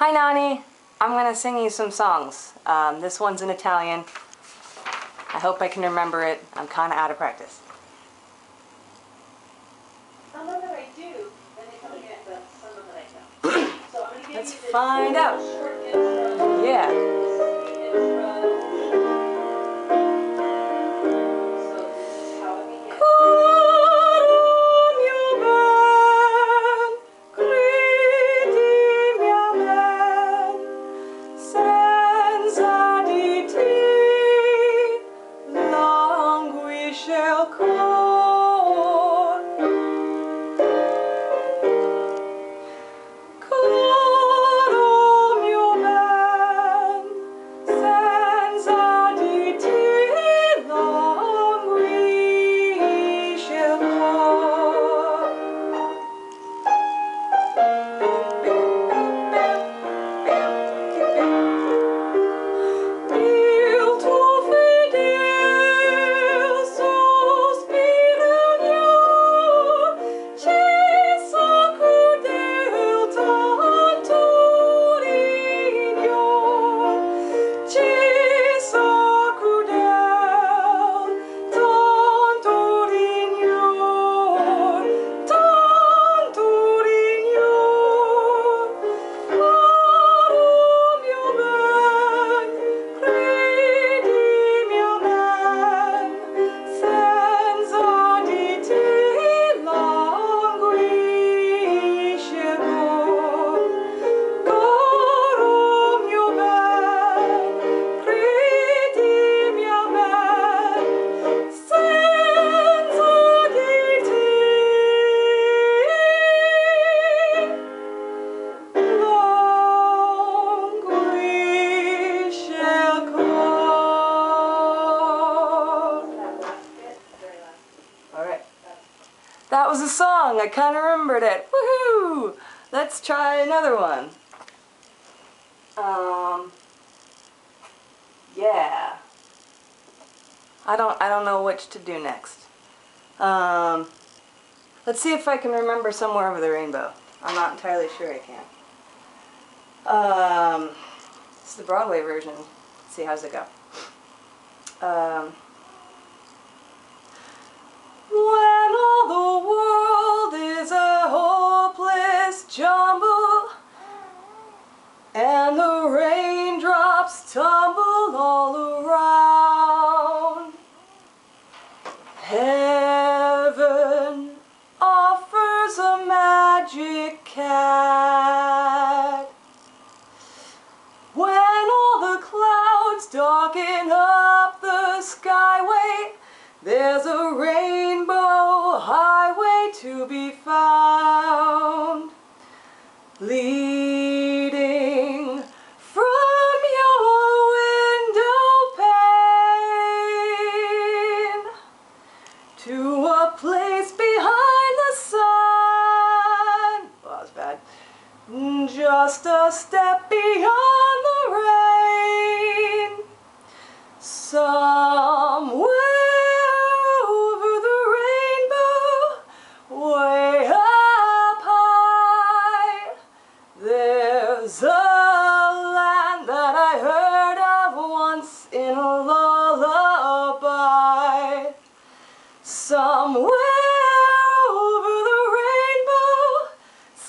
Hi Nonnie, I'm gonna sing you some songs. Um, this one's in Italian. I hope I can remember it. I'm kinda out of practice. Some of it I do, and they come again, but some of it I don't. So I'm gonna give Let's you this find out. Yeah. Kind of remembered it. Woohoo! Let's try another one. Um. Yeah. I don't. I don't know which to do next. Um. Let's see if I can remember somewhere over the rainbow. I'm not entirely sure I can. Um. Is the Broadway version. Let's see how's it go. Um. Up the skyway, there's a rainbow highway to be found, leading from your window pane to a place behind the sun. Well, that was bad. Just a step beyond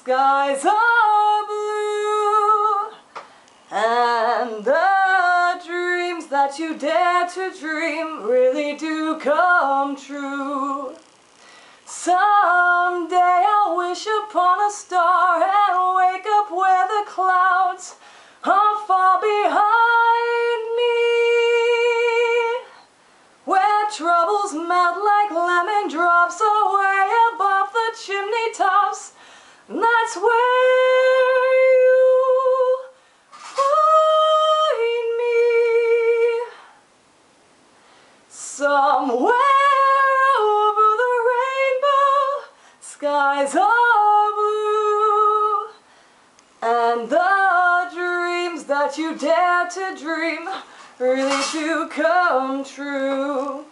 skies are blue, and the dreams that you dare to dream really do come true. Someday I'll wish upon a star and wake up where the clouds are far behind me where troubles melt like lemon drops away That's where you find me. Somewhere over the rainbow, skies are blue, and the dreams that you dare to dream really do come true.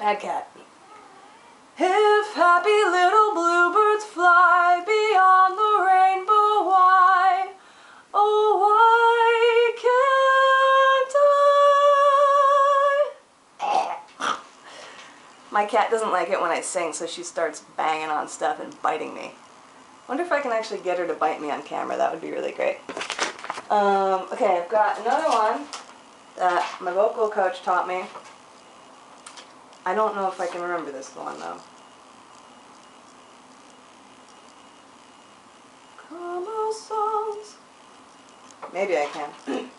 Bad cat. If happy little bluebirds fly beyond the rainbow. Why, oh why can't I? My cat doesn't like it when I sing, so she starts banging on stuff and biting me. wonder if I can actually get her to bite me on camera. That would be really great. Um, okay, I've got another one that my vocal coach taught me. I don't know if I can remember this one, though. Maybe I can.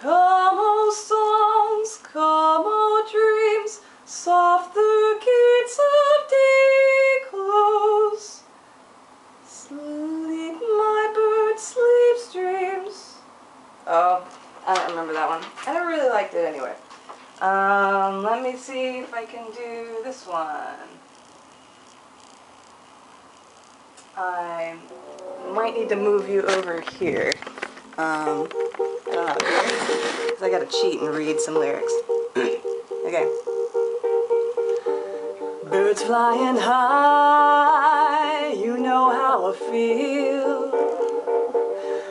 Como songs, como dreams, soft the gates of day close. Sleep, my bird, sleep dreams. Oh, I don't remember that one. I never really liked it anyway. Um, let me see if I can do this one. I might need to move you over here. Um, I don't know. 'cause I gotta cheat and read some lyrics. okay. Birds flying high, you know how I feel.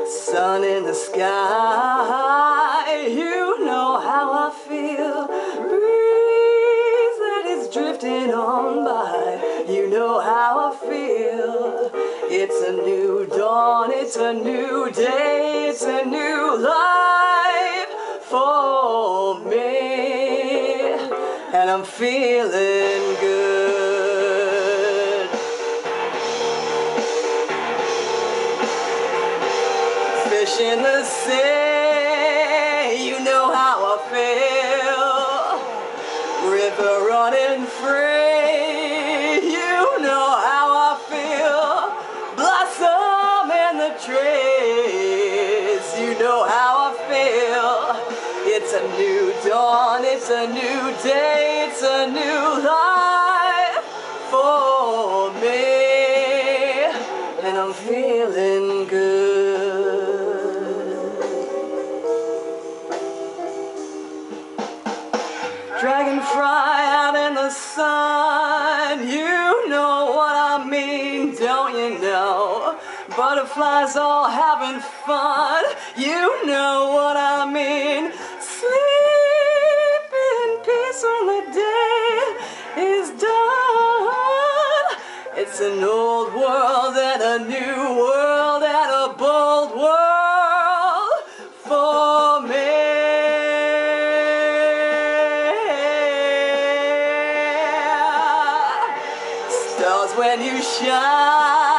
Sun in the sky, you know how I feel. Breeze that is drifting on by, you know how I feel. It's a new it's a new day, it's a new life for me. And I'm feeling good. Fish in the sea, you know how I feel. River running know how I feel. It's a new dawn, it's a new day, it's a new life Butterflies all having fun, you know what I mean. Sleep in peace when the day is done. It's an old world and a new world and a bold world for me. Stars when you shine,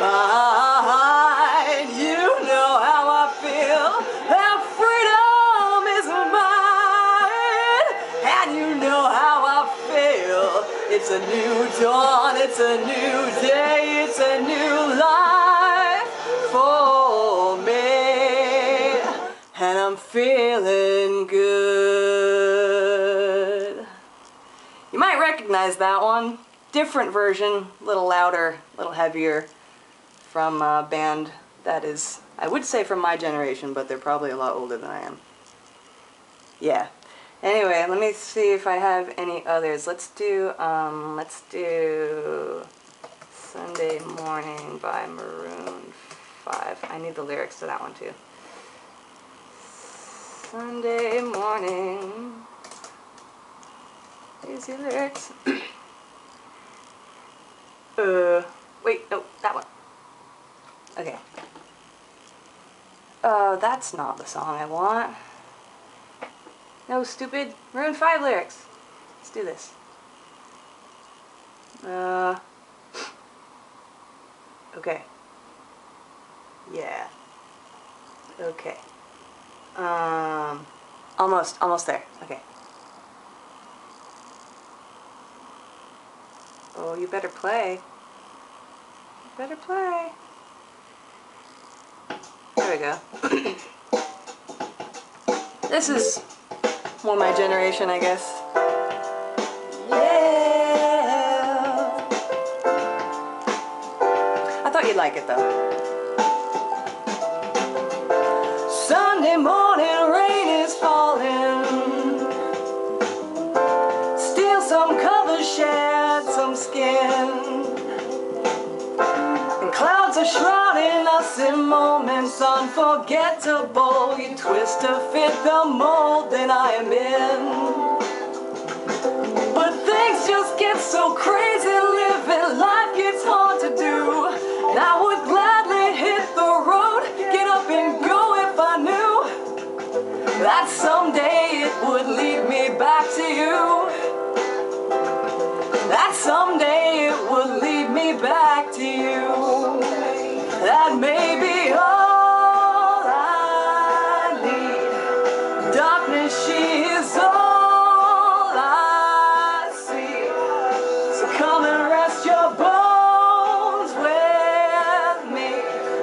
Pine, you know how I feel. And freedom is mine, and you know how I feel. It's a new dawn, it's a new day, it's a new life for me. And I'm feeling good. You might recognize that one. Different version, a little louder, a little heavier, from a band that is, I would say from my generation, but they're probably a lot older than I am. Yeah. Anyway, let me see if I have any others. Let's do, um, let's do Sunday Morning by Maroon 5. I need the lyrics to that one too. Sunday morning. Easy lyrics. uh, wait, no, that one. Okay. Uh, that's not the song I want. No, stupid. Maroon 5 lyrics. Let's do this. Uh. Okay. Yeah. Okay. Um. Almost, almost there. Okay. Oh, you better play. You better play. This is more my generation, I guess. Yeah. I thought you'd like it though. Sunday morning rain is falling. Steal some covers, shed some skin. And clouds So shrouding us in moments unforgettable. You twist to fit the mold that I am in. But things just get so crazy living. Life gets hard to do. And I That may be all I need. Darkness, she is all I see. So come and rest your bones with me.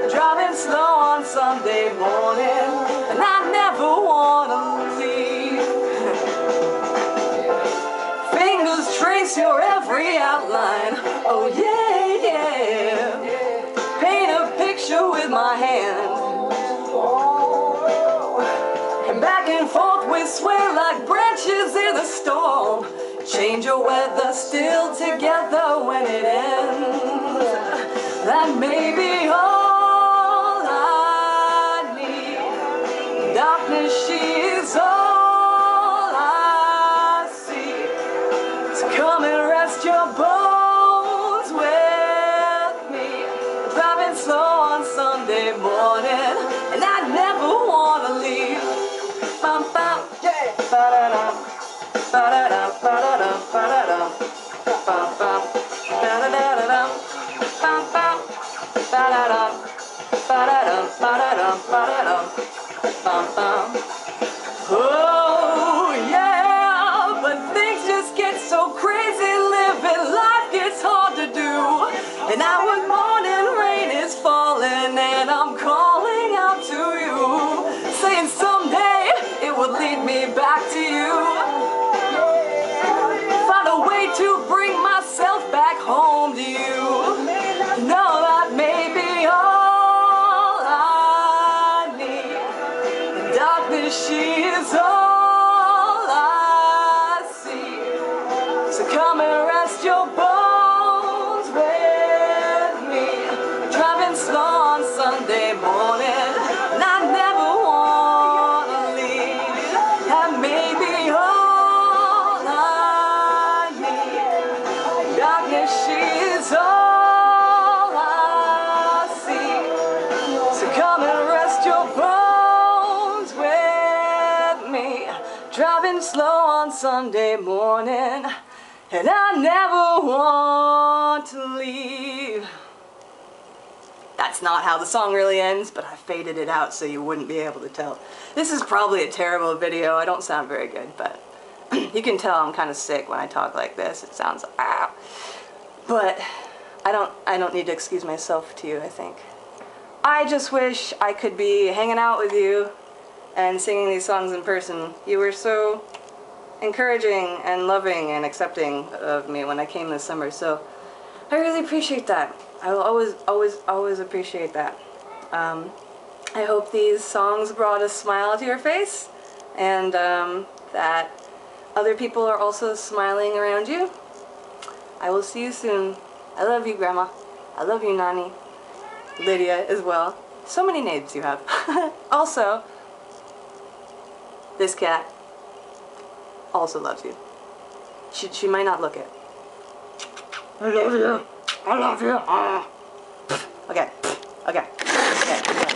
Driving slow on Sunday morning, and I never wanna leave. Fingers trace your every outline. Oh yeah. Your weather still together when it ends. That may be all I need. Darkness, she is all I see. So come and rest your bones ba-da-dum, ba-da-dum, ba-da-dum. Ba-da-dum, ba-da-dum, Driving slow on Sunday morning, and I never want to leave. That's not how the song really ends, but I faded it out so you wouldn't be able to tell. This is probably a terrible video. I don't sound very good, but you can tell I'm kind of sick when I talk like this. It sounds ah. But I don't I don't need to excuse myself to you, I think. I just wish I could be hanging out with you and singing these songs in person. You were so encouraging and loving and accepting of me when I came this summer, so I really appreciate that. I will always, always, always appreciate that. Um, I hope these songs brought a smile to your face and um, that other people are also smiling around you. I will see you soon. I love you, Grandma. I love you, Nonnie. Lydia as well. So many names you have. also, this cat also loves you. She, she might not look it. I love you. I love you. Ah. Okay. Okay. Okay.